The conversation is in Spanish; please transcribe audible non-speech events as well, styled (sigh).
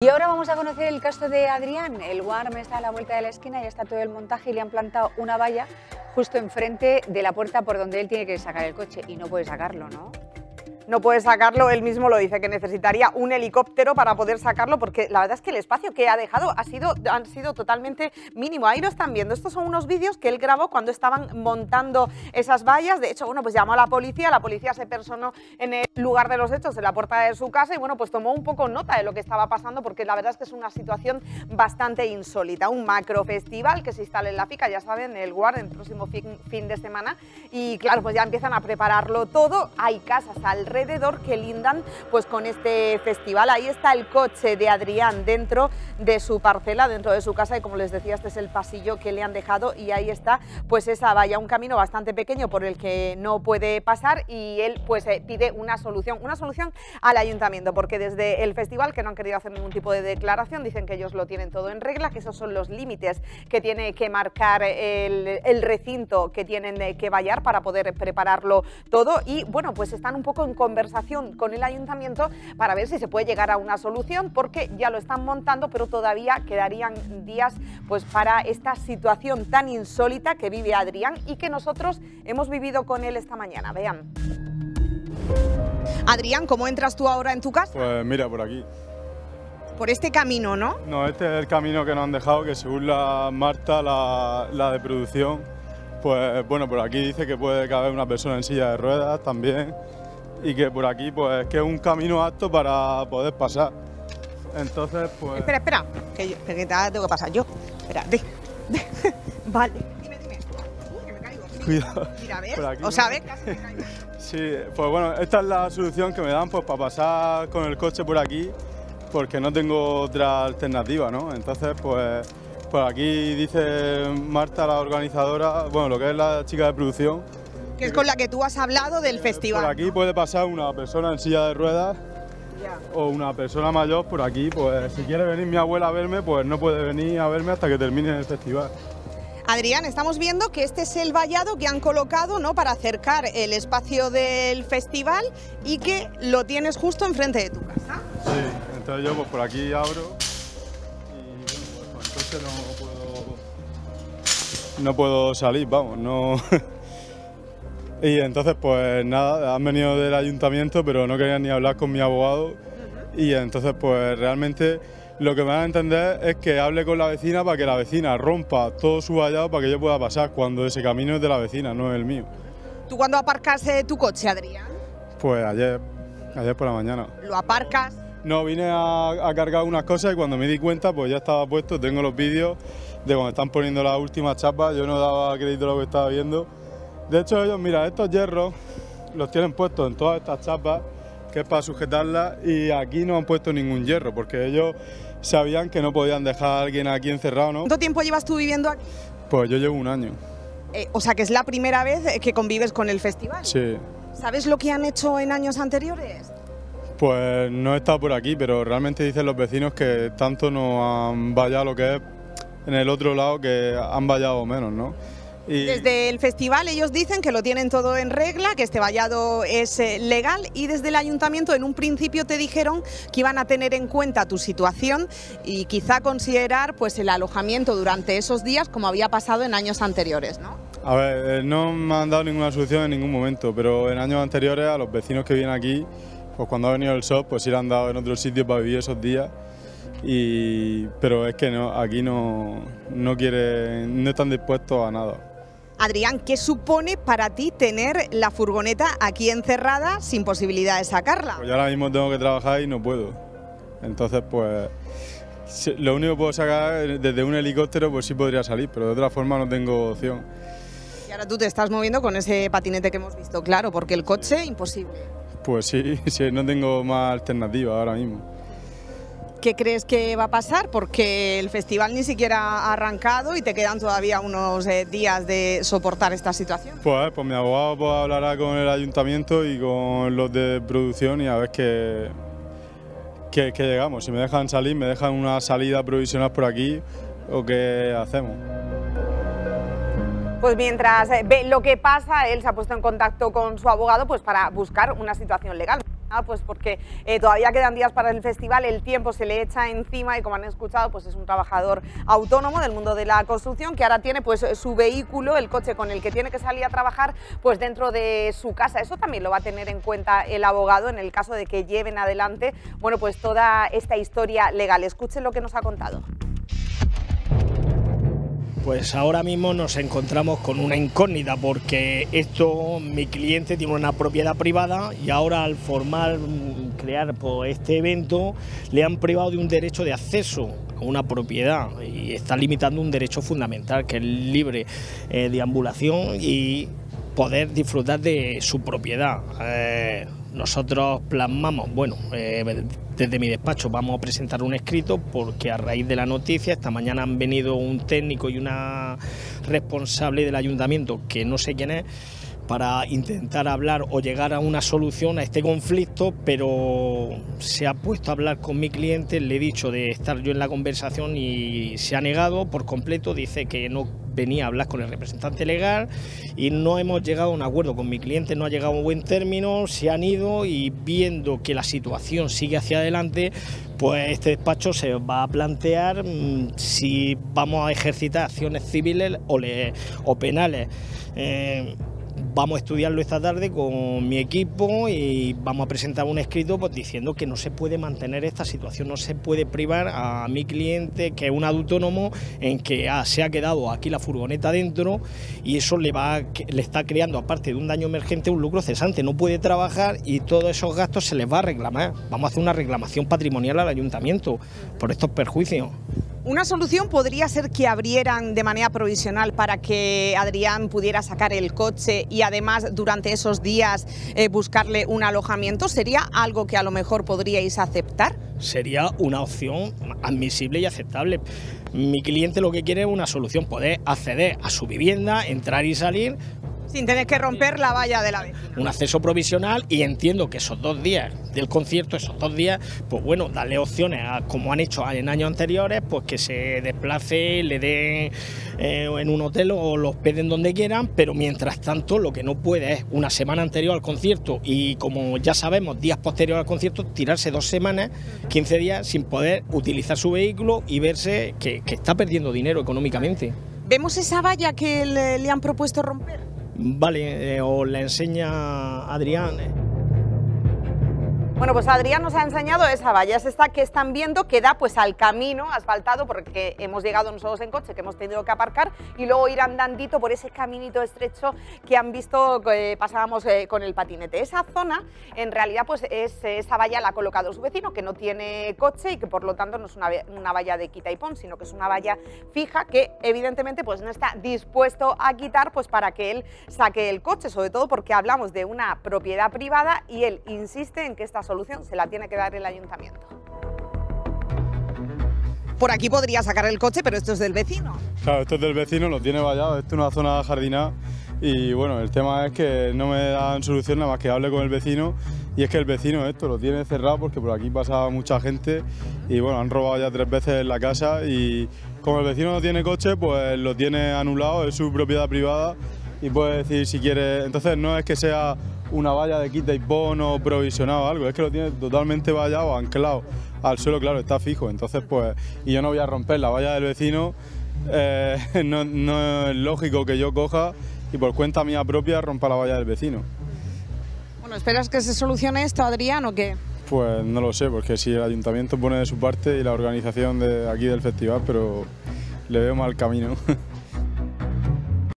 Y ahora vamos a conocer el caso de Adrián. El Warm está a la vuelta de la esquina, ya está todo el montaje y le han plantado una valla justo enfrente de la puerta por donde él tiene que sacar el coche y no puede sacarlo, ¿no? No puede sacarlo, él mismo lo dice, que necesitaría un helicóptero para poder sacarlo, porque la verdad es que el espacio que ha dejado ha sido, han sido totalmente mínimo. Ahí lo están viendo, estos son unos vídeos que él grabó cuando estaban montando esas vallas, de hecho, bueno, pues llamó a la policía, la policía se personó en el lugar de los hechos, en la puerta de su casa, y bueno, pues tomó un poco nota de lo que estaba pasando, porque la verdad es que es una situación bastante insólita, un macro festival que se instala en la FICA, ya saben, el Guard, el próximo fin, fin de semana, y claro, pues ya empiezan a prepararlo todo, hay casas alrededor alrededor que lindan pues con este festival. Ahí está el coche de Adrián dentro de su parcela, dentro de su casa y como les decía este es el pasillo que le han dejado y ahí está pues esa valla, un camino bastante pequeño por el que no puede pasar y él pues eh, pide una solución, una solución al ayuntamiento porque desde el festival que no han querido hacer ningún tipo de declaración dicen que ellos lo tienen todo en regla, que esos son los límites que tiene que marcar el, el recinto que tienen que vallar para poder prepararlo todo y bueno pues están un poco en conversación con el ayuntamiento para ver si se puede llegar a una solución, porque ya lo están montando, pero todavía quedarían días pues, para esta situación tan insólita que vive Adrián y que nosotros hemos vivido con él esta mañana. Vean. Adrián, ¿cómo entras tú ahora en tu casa? Pues mira, por aquí. Por este camino, ¿no? No, este es el camino que nos han dejado, que según la Marta, la, la de producción, pues bueno, por aquí dice que puede caber una persona en silla de ruedas también y que por aquí pues que es un camino apto para poder pasar. Entonces, pues... Espera, espera, que, yo, que tengo que pasar yo. Espera, de, (laughs) vale. Dime, dime. Uh, que me caigo. Cuidado. Mira, ¿ves? Por aquí o sea, no. ¿ves? Casi me caigo. Sí, pues bueno, esta es la solución que me dan pues para pasar con el coche por aquí, porque no tengo otra alternativa, ¿no? Entonces, pues, pues aquí dice Marta, la organizadora, bueno, lo que es la chica de producción, Que es con la que tú has hablado del festival. por aquí puede pasar una persona en silla de ruedas Ya. o una persona mayor por aquí, pues si quiere venir mi abuela a verme, pues no puede venir a verme hasta que termine el festival. Adrián, estamos viendo que este es el vallado que han colocado ¿no? para acercar el espacio del festival y que lo tienes justo enfrente de tu casa. Sí, entonces yo pues por aquí abro y bueno, pues coche no puedo, no puedo salir, vamos, no... (laughs) y entonces pues nada, han venido del ayuntamiento pero no querían ni hablar con mi abogado y entonces pues realmente lo que me van a entender es que hable con la vecina para que la vecina rompa todo su vallado para que yo pueda pasar cuando ese camino es de la vecina, no es el mío. ¿Tú cuando aparcas eh, tu coche, Adrián? Pues ayer, ayer por la mañana. ¿Lo aparcas? No, vine a, a cargar unas cosas y cuando me di cuenta, pues ya estaba puesto. Tengo los vídeos de cuando están poniendo las últimas chapas. Yo no daba crédito a lo que estaba viendo. De hecho, ellos, mira, estos hierros los tienen puestos en todas estas chapas, que es para sujetarlas, y aquí no han puesto ningún hierro, porque ellos sabían que no podían dejar a alguien aquí encerrado, ¿no? ¿Cuánto tiempo llevas tú viviendo aquí? Pues yo llevo un año, Eh, o sea, que es la primera vez eh, que convives con el festival. sí. ¿Sabes lo que han hecho en años anteriores? Pues no he estado por aquí, pero realmente dicen los vecinos que tanto no han vallado lo que es en el otro lado que han vallado menos, ¿no? Y Desde el festival ellos dicen que lo tienen todo en regla, que este vallado es eh, legal y desde el ayuntamiento en un principio te dijeron que iban a tener en cuenta tu situación y quizá considerar pues el alojamiento durante esos días como había pasado en años anteriores, ¿no? A ver, eh, no me han dado ninguna solución en ningún momento, pero en años anteriores a los vecinos que vienen aquí, pues cuando ha venido el sol, pues sí le han dado en otro sitio para vivir esos días. Y, pero es que no, aquí no, no quieren, no están dispuestos a nada. Adrián, ¿qué supone para ti tener la furgoneta aquí encerrada sin posibilidad de sacarla? Pues yo ahora mismo tengo que trabajar y no puedo. Entonces, pues lo único que puedo sacar desde un helicóptero, pues sí podría salir, pero de otra forma no tengo opción. Y ahora tú te estás moviendo con ese patinete que hemos visto, claro, porque el coche imposible. Pues sí, (laughs) sí, no tengo más alternativa ahora mismo. ¿Qué crees que va a pasar? Porque el festival ni siquiera ha arrancado y te quedan todavía unos eh, días de soportar esta situación. Pues, eh, pues mi abogado pues, hablará con el ayuntamiento y con los de producción y a ver qué, qué, qué llegamos. Si me dejan salir, me dejan una salida provisional por aquí o qué hacemos. Pues mientras eh, ve lo que pasa, él se ha puesto en contacto con su abogado pues para buscar una situación legal. Ah, pues porque eh, todavía quedan días para el festival, el tiempo se le echa encima y como han escuchado, pues es un trabajador autónomo del mundo de la construcción que ahora tiene pues su vehículo, el coche con el que tiene que salir a trabajar, pues dentro de su casa. Eso también lo va a tener en cuenta el abogado en el caso de que lleven adelante, bueno, pues toda esta historia legal. Escuchen lo que nos ha contado. Pues ahora mismo nos encontramos con una incógnita porque esto, mi cliente tiene una propiedad privada y ahora al formar, mm, crear pues, este evento, le han privado de un derecho de acceso a una propiedad y está limitando un derecho fundamental que es libre eh, de ambulación y poder disfrutar de su propiedad. Eh, nosotros plasmamos, bueno, eh, desde mi despacho vamos a presentar un escrito porque a raíz de la noticia, esta mañana han venido un técnico y una responsable del ayuntamiento, que no sé quién es, para intentar hablar o llegar a una solución a este conflicto, pero se ha puesto a hablar con mi cliente, le he dicho de estar yo en la conversación y se ha negado por completo, dice que no venía a hablar con el representante legal y no hemos llegado a un acuerdo con mi cliente, no ha llegado a un buen término, se han ido y viendo que la situación sigue hacia adelante, pues este despacho se va a plantear mm, si vamos a ejercitar acciones civiles o, penales. Eh, Vamos a estudiarlo esta tarde con mi equipo y vamos a presentar un escrito pues, diciendo que no se puede mantener esta situación, no se puede privar a mi cliente, que es un autónomo, en que ah, se ha quedado aquí la furgoneta dentro y eso le, va, le está creando, aparte de un daño emergente, un lucro cesante. No puede trabajar y todos esos gastos se les va a reclamar. Vamos a hacer una reclamación patrimonial al ayuntamiento por estos perjuicios. Una solución podría ser que abrieran de manera provisional para que Adrián pudiera sacar el coche y además durante esos días eh, buscarle un alojamiento. ¿Sería algo que a lo mejor podríais aceptar? Sería una opción admisible y aceptable. Mi cliente lo que quiere es una solución, poder acceder a su vivienda, entrar y salir sin tener que romper la valla de la vecina. Un acceso provisional y entiendo que esos dos días del concierto, esos dos días, pues bueno, darle opciones a, como han hecho en años anteriores, pues que se desplace, le den eh, en un hotel o los peden donde quieran, pero mientras tanto lo que no puede es una semana anterior al concierto y como ya sabemos, días posteriores al concierto, tirarse dos semanas, 15 días sin poder utilizar su vehículo y verse que, está perdiendo dinero económicamente. ¿Vemos esa valla que le han propuesto romper? Vale, eh, os la enseña Adrián. Eh. Bueno, pues Adrián nos ha enseñado esa valla, es esta que están viendo que da pues al camino asfaltado porque hemos llegado nosotros en coche, que hemos tenido que aparcar y luego ir andandito por ese caminito estrecho que han visto que pasábamos eh, con el patinete. Esa zona en realidad pues es esa valla la ha colocado su vecino que no tiene coche y que por lo tanto no es una, una valla de quita y pon, sino que es una valla fija que evidentemente pues no está dispuesto a quitar pues para que él saque el coche, sobre todo porque hablamos de una propiedad privada y él insiste en que estas solución se la tiene que dar el ayuntamiento. Por aquí podría sacar el coche, pero esto es del vecino. Claro, esto es del vecino, lo tiene vallado, esto es una zona jardinada y bueno, el tema es que no me dan solución nada más que hable con el vecino y es que el vecino esto lo tiene cerrado porque por aquí pasa mucha gente y bueno, han robado ya tres veces la casa y como el vecino no tiene coche, pues lo tiene anulado, es su propiedad privada y puede decir si quiere, entonces no es que sea una valla de quita y pon o provisionado o algo, es que lo tiene totalmente vallado, anclado al suelo, claro, está fijo, entonces pues, y yo no voy a romper la valla del vecino, eh, (laughs) no, no, es lógico que yo coja y por cuenta mía propia rompa la valla del vecino. Bueno, ¿esperas que se solucione esto, Adrián, o qué? Pues no lo sé, porque si el ayuntamiento pone de su parte y la organización de aquí del festival, pero le veo mal camino. (laughs)